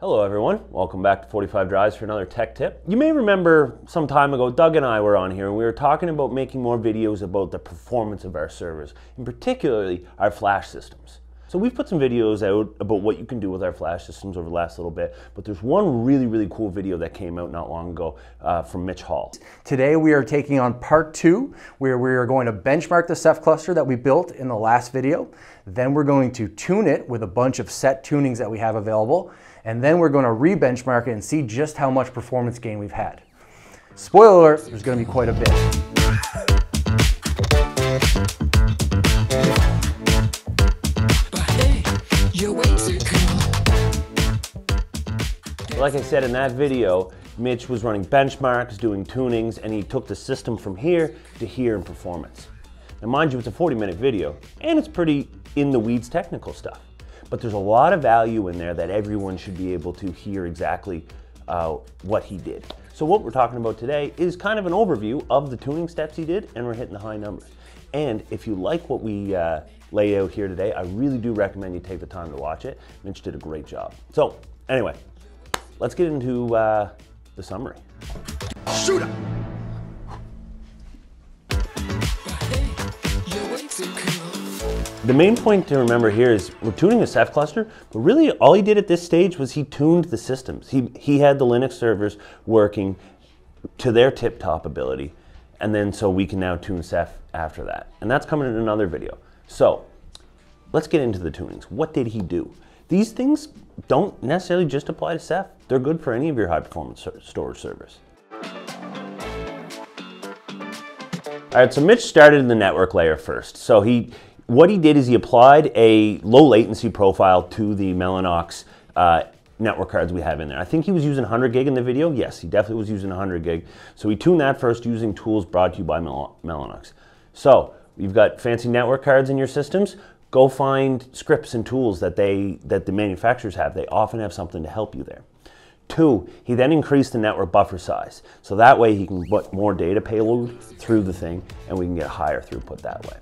Hello everyone, welcome back to 45 Drives for another tech tip. You may remember some time ago, Doug and I were on here and we were talking about making more videos about the performance of our servers, and particularly our flash systems. So we've put some videos out about what you can do with our flash systems over the last little bit, but there's one really, really cool video that came out not long ago uh, from Mitch Hall. Today we are taking on part two, where we are going to benchmark the Ceph cluster that we built in the last video. Then we're going to tune it with a bunch of set tunings that we have available. And then we're going to re-benchmark it and see just how much performance gain we've had. Spoiler alert, there's going to be quite a bit. Like I said in that video, Mitch was running benchmarks, doing tunings, and he took the system from here to here in performance. Now mind you, it's a 40 minute video, and it's pretty in the weeds technical stuff. But there's a lot of value in there that everyone should be able to hear exactly uh, what he did. So what we're talking about today is kind of an overview of the tuning steps he did, and we're hitting the high numbers. And if you like what we uh, lay out here today, I really do recommend you take the time to watch it. Mitch did a great job. So anyway, let's get into uh, the summary. Shoot him! The main point to remember here is we're tuning a Ceph cluster, but really all he did at this stage was he tuned the systems. He, he had the Linux servers working to their tip-top ability, and then so we can now tune Ceph after that. And that's coming in another video. So let's get into the tunings. What did he do? These things don't necessarily just apply to Ceph. They're good for any of your high-performance storage servers. All right, so Mitch started in the network layer first. So he, what he did is he applied a low latency profile to the Mellanox uh, network cards we have in there. I think he was using 100 gig in the video. Yes, he definitely was using 100 gig. So he tuned that first using tools brought to you by Mel Mellanox. So you've got fancy network cards in your systems. Go find scripts and tools that they that the manufacturers have. They often have something to help you there. Two, he then increased the network buffer size. So that way he can put more data payload through the thing and we can get higher throughput that way.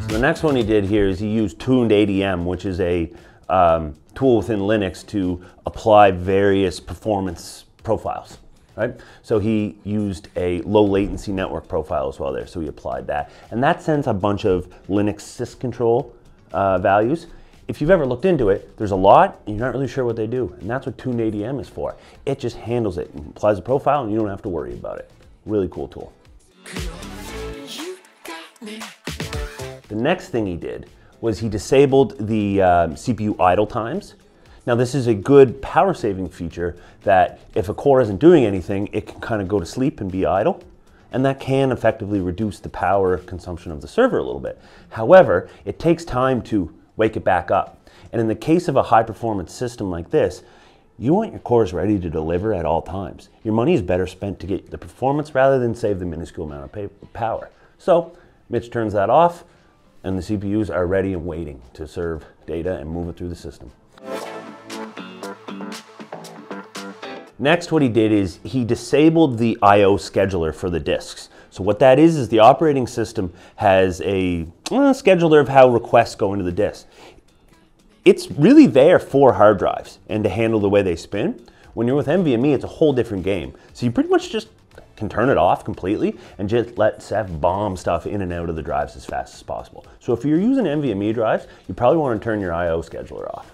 So the next one he did here is he used tuned ADM, which is a um, tool within Linux to apply various performance profiles. Right? So he used a low latency network profile as well there, so he applied that. And that sends a bunch of Linux syscontrol uh, values if you've ever looked into it, there's a lot, and you're not really sure what they do. And that's what Tuned ADM is for. It just handles it, and applies a profile, and you don't have to worry about it. Really cool tool. The next thing he did was he disabled the um, CPU idle times. Now this is a good power saving feature that if a core isn't doing anything, it can kind of go to sleep and be idle. And that can effectively reduce the power consumption of the server a little bit. However, it takes time to wake it back up. And in the case of a high performance system like this, you want your cores ready to deliver at all times. Your money is better spent to get the performance rather than save the minuscule amount of power. So Mitch turns that off and the CPUs are ready and waiting to serve data and move it through the system. Next, what he did is he disabled the I.O. scheduler for the disks. So what that is, is the operating system has a uh, scheduler of how requests go into the disk. It's really there for hard drives and to handle the way they spin. When you're with NVMe, it's a whole different game. So you pretty much just can turn it off completely and just let Ceph bomb stuff in and out of the drives as fast as possible. So if you're using NVMe drives, you probably want to turn your I.O. scheduler off.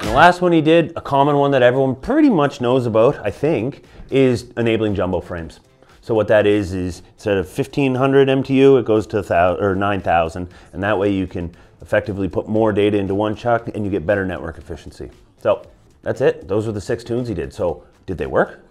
And the last one he did, a common one that everyone pretty much knows about, I think, is enabling jumbo frames. So what that is, is instead of 1500 MTU, it goes to or 9000. And that way you can effectively put more data into one chuck and you get better network efficiency. So that's it. Those were the six tunes he did. So did they work?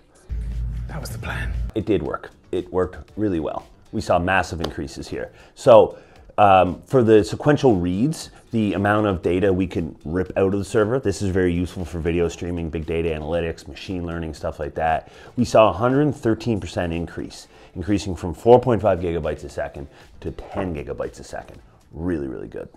That was the plan. It did work. It worked really well. We saw massive increases here. So um, for the sequential reads, the amount of data we can rip out of the server, this is very useful for video streaming, big data analytics, machine learning, stuff like that. We saw 113% increase, increasing from 4.5 gigabytes a second to 10 gigabytes a second. Really, really good.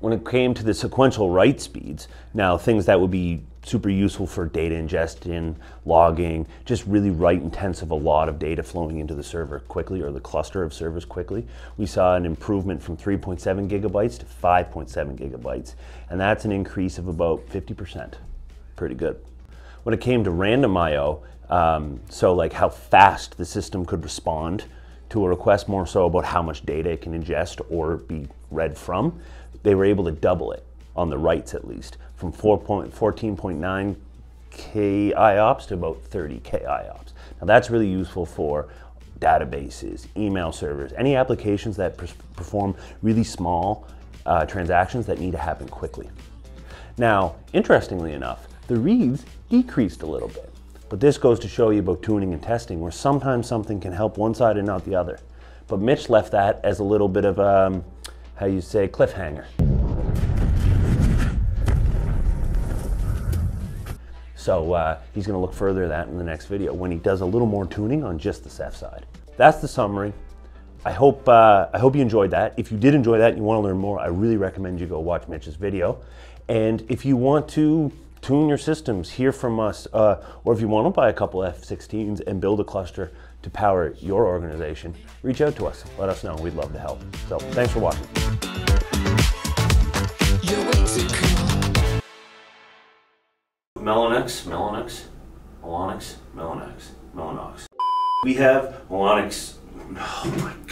When it came to the sequential write speeds, now things that would be super useful for data ingestion, logging, just really write intensive a lot of data flowing into the server quickly or the cluster of servers quickly. We saw an improvement from 3.7 gigabytes to 5.7 gigabytes, and that's an increase of about 50%. Pretty good. When it came to random IO, um, so like how fast the system could respond to a request, more so about how much data it can ingest or be read from, they were able to double it on the writes at least, from 14.9 K IOPS to about 30 K IOPS. Now that's really useful for databases, email servers, any applications that perform really small uh, transactions that need to happen quickly. Now, interestingly enough, the reads decreased a little bit. But this goes to show you about tuning and testing, where sometimes something can help one side and not the other. But Mitch left that as a little bit of um, how you say, cliffhanger. So uh, he's going to look further at that in the next video when he does a little more tuning on just the Ceph side. That's the summary. I hope, uh, I hope you enjoyed that. If you did enjoy that and you want to learn more, I really recommend you go watch Mitch's video. And if you want to tune your systems, hear from us, uh, or if you want to buy a couple F-16s and build a cluster to power your organization, reach out to us. Let us know. We'd love to help. So thanks for watching. Mellanox, Mellanox, Mellanox, Mellanox, Mellanox. We have Mellanox. Oh my god.